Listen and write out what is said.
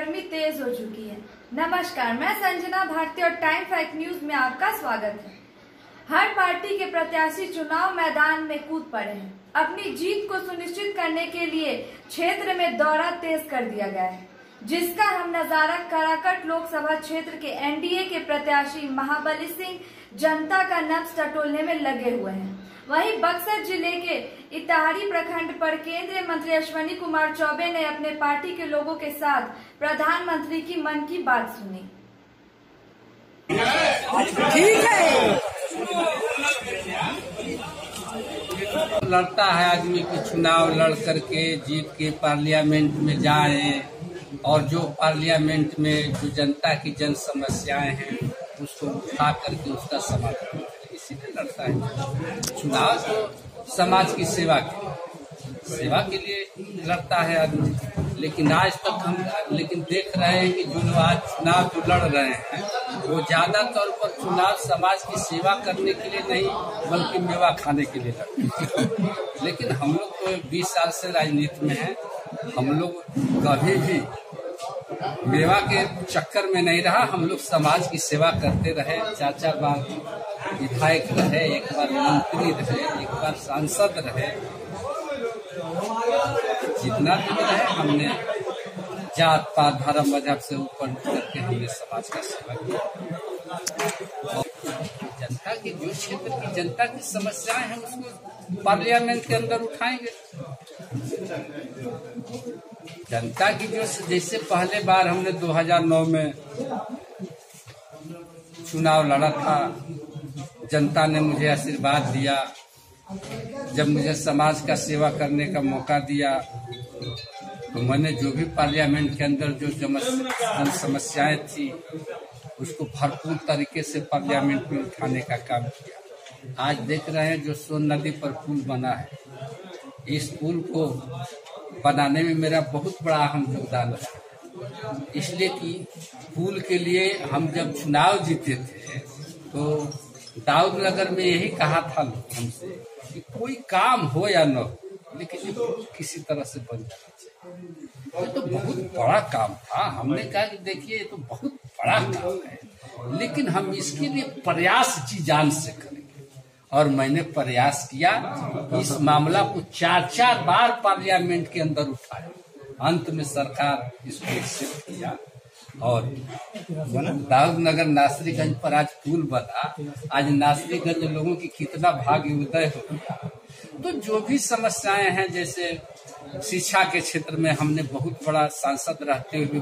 सरगर्मी तेज हो चुकी है। नमस्कार, मैं संजना भारती और टाइम फैक्ट न्यूज़ में आपका स्वागत है। हर पार्टी के प्रत्याशी चुनाव मैदान में कूद पड़े हैं। अपनी जीत को सुनिश्चित करने के लिए क्षेत्र में दौरा तेज कर दिया गया है। जिसका हम नज़ारा कराकट लोकसभा क्षेत्र के एनडीए के प्रत्याशी महाबली सिंह जनता का नब्ज टटोलने में लगे हुए हैं। वहीं बक्सर ज़िले के इताहरी प्रखंड पर केंद्रीय मंत्री अश्वनी कुमार चौबे ने अपने पार्टी के लोगों के साथ प्रधानमंत्री की मन की बात सुनी। ठीक है। लड़ता है आदमी को चुनाव लड़ करके जीत के पार्लियामेंट में जाए और जो पार्लियामेंट में जो जनता की जन समस्याएँ हैं, उसको उठा करके उसका समाधान करे। इसीलिए लड़ता है। चुनाव तो समाज की सेवा के सेवा के लिए लड़ता है आदमी। लेकिन आज तक हम, लेकिन देख रहे हैं कि जो लोग आज चुनाव जो लड़ रहे हैं, वो ज़्यादा तौर पर चुनाव समाज की सेवा करने के लिए नहीं, बल्कि मेवा खाने के लिए लड़ते लेकिन हम लोग तो 20 साल से राजनीति में हैं। हम लोग कभी भी मेवा के चक्कर में नहीं रहा। हम लोग समाज की सेवा करते रहे। चाचा बार विधायक रहे, एक बार मंत्री रहे, एक बार सांसद रहे। जितना भी रहे, हमने जात पात, धर्म मज़हब से ऊपर करके हमने समाज का सेवा किया। जनता की, जो क्षेत्र की जनता की समस्याएँ हैं, उसको पार्लियामेंट के अंदर उठाएँगे। जनता की जो जैसे पहले बार हमने 2009 में चुनाव लड़ा था, जनता ने मुझे आशीर्वाद दिया। जब मुझे समाज का सेवा करने का मौका दिया तो मैंने जो भी पार्लियामेंट के अंदर जो जन समस्याएँ थी, उसको भरपूर तरीके से पार्लियामेंट में उठाने का काम किया। आज देख रहे हैं जो सोन नदी पर पुल बना है, इस पुल को बनाने में मेरा बहुत बड़ा अहम योगदान रहा। इसलिए कि पुल के लिए हम जब चुनाव जीते थे तो दाऊद नगर में यही कहा था हमसे कि कोई काम हो या न हो, लेकिन किसी तरह से बन जाना चाहिए। ये तो बहुत बड़ा काम था। हमने कहा कि देखिए, ये तो बहुत बड़ा काम है, लेकिन हम इसके लिए प्रयास जी जान से करेंगे और मैंने प्रयास किया इस मामला को चार चार बार पार्लियामेंट के अंदर उठाया। अंत में सरकार इसको एक्सेप्ट किया और दाऊद नगर नासरीगंज पर आज पुल बना। आज नासरीगंज लोगों की कितना भाग्य उदय हो गया। तो जो भी समस्याएँ हैं, जैसे शिक्षा के क्षेत्र में हमने बहुत बड़ा सांसद रहते हुए